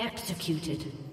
Executed.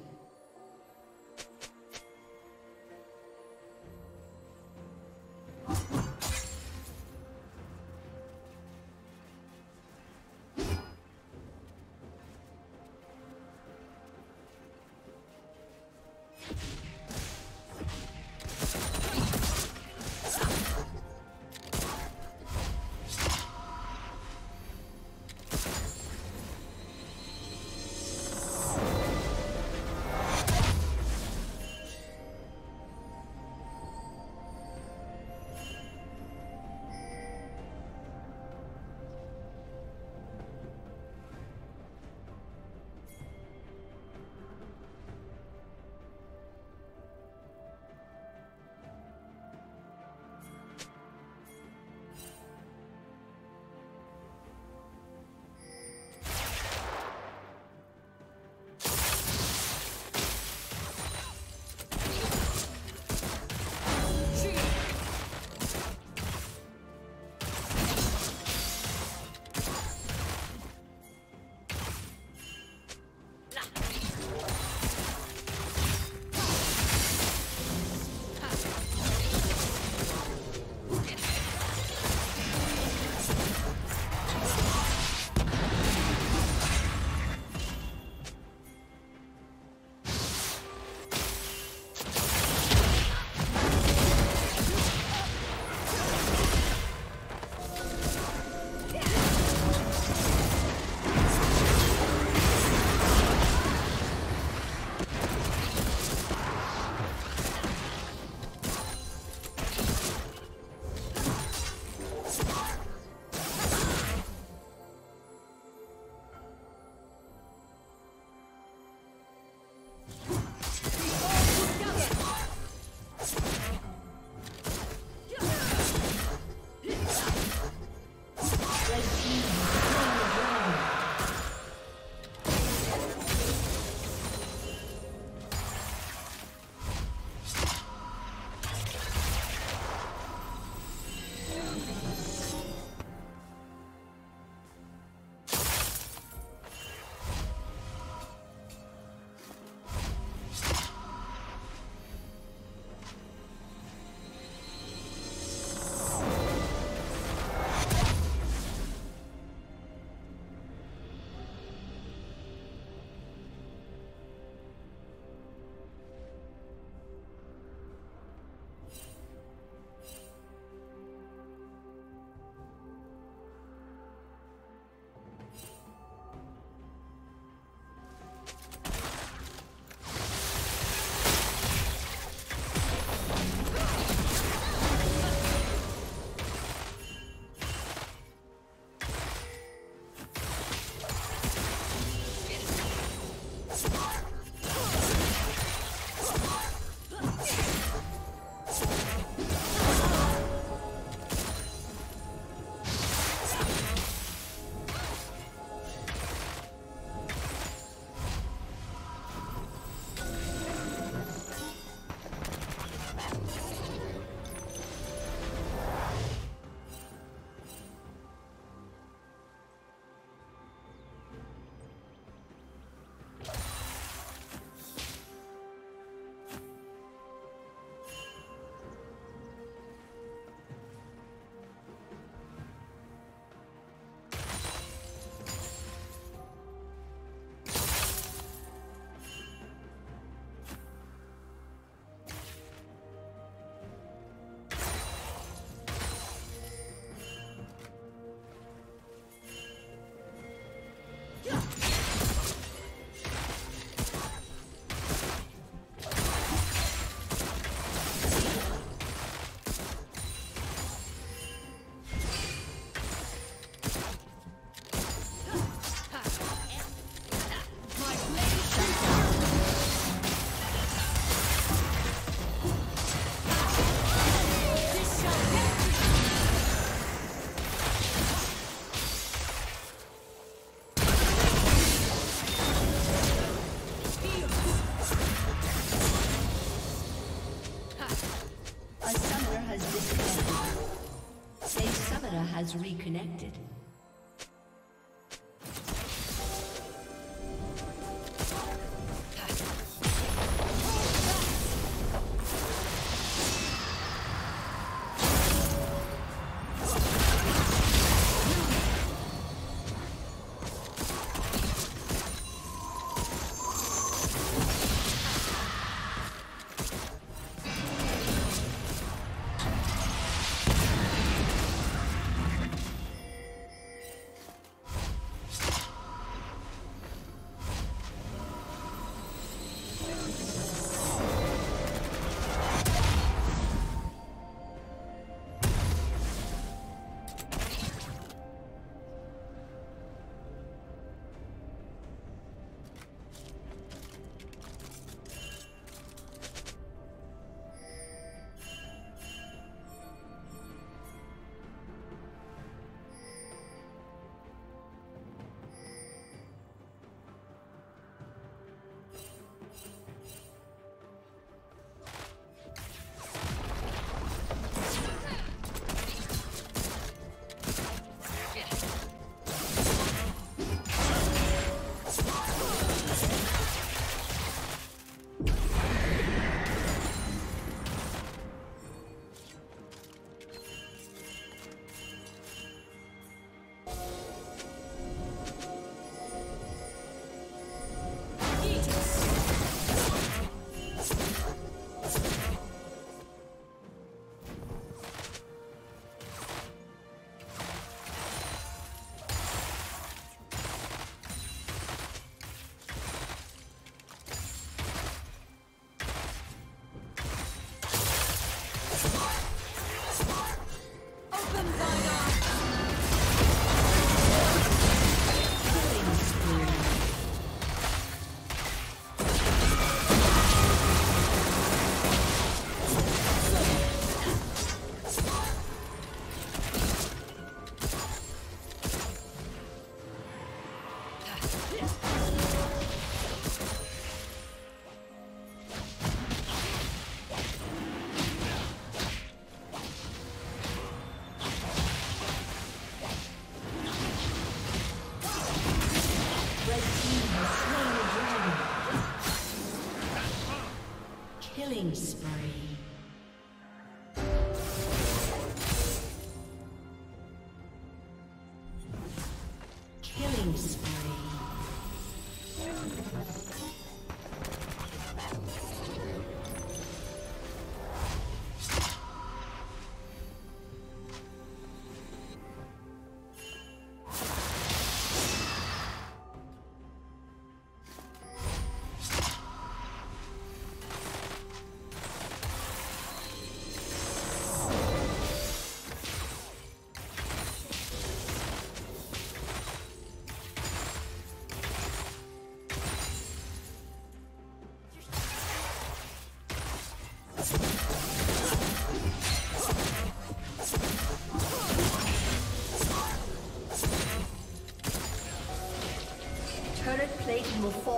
Killing spree.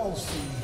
Plating will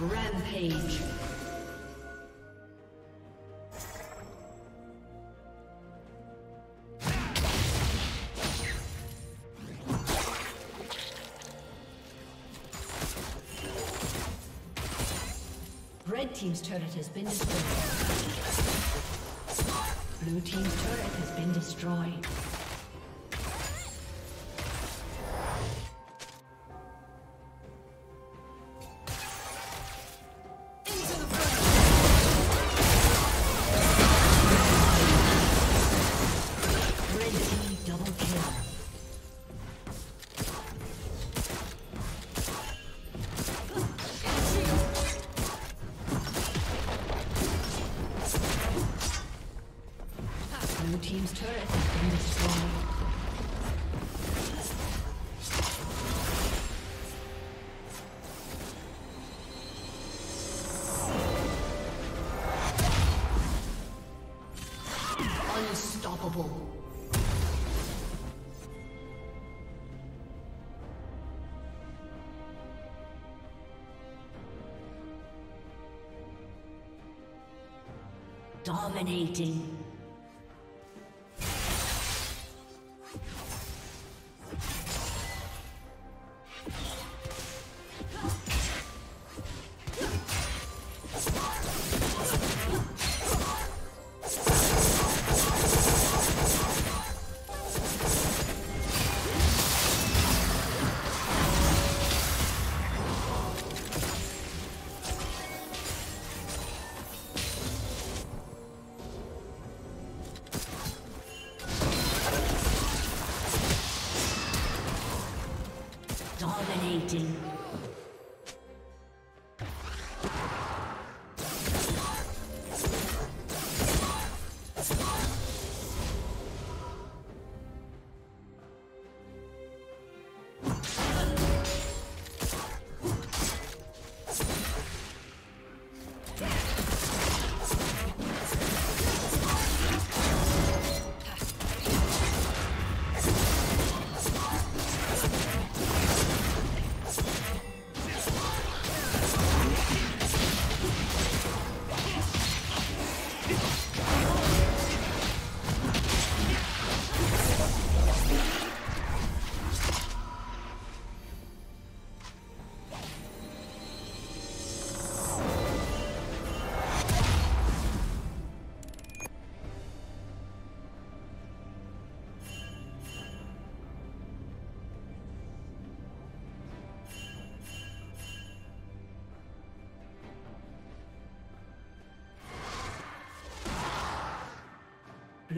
Rampage. Red Team's turret has been destroyed. Blue Team's turret has been destroyed. Unstoppable. Dominating. Dominating.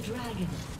dragon.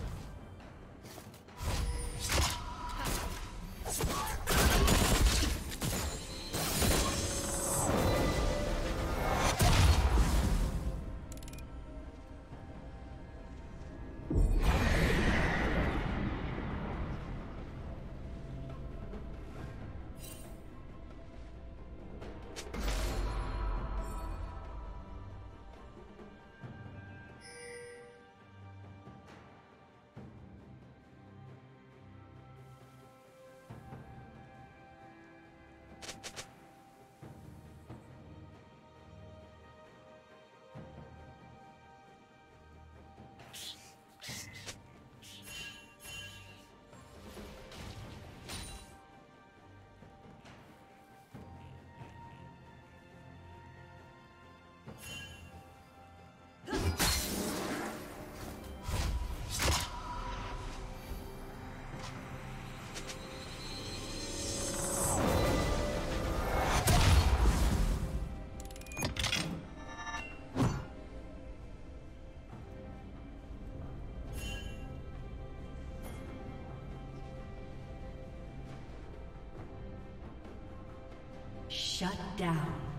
Shut down.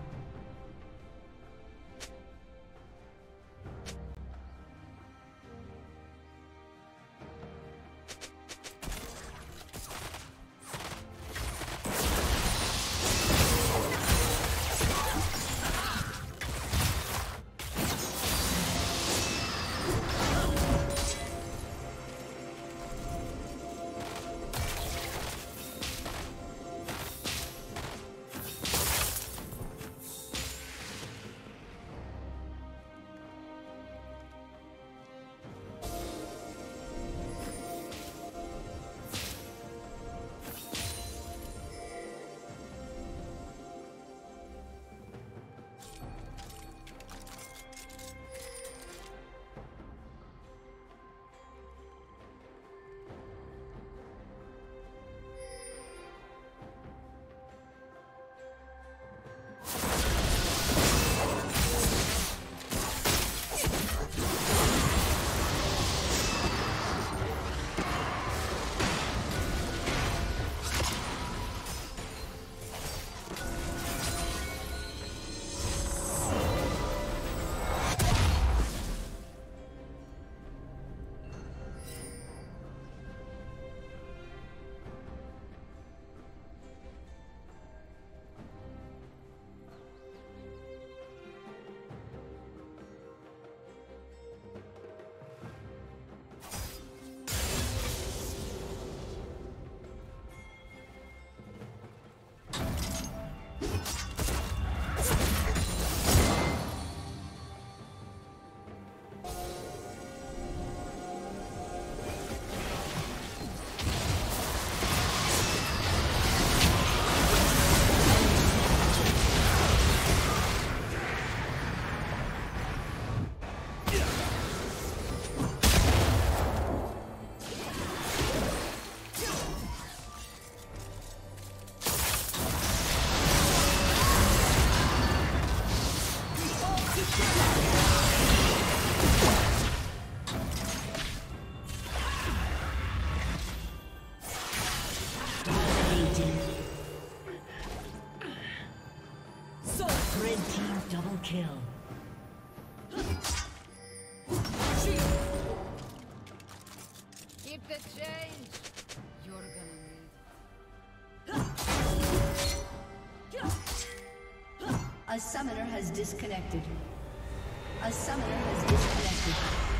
Slain the dragon. Shut down. A summoner has disconnected. A summoner has disconnected.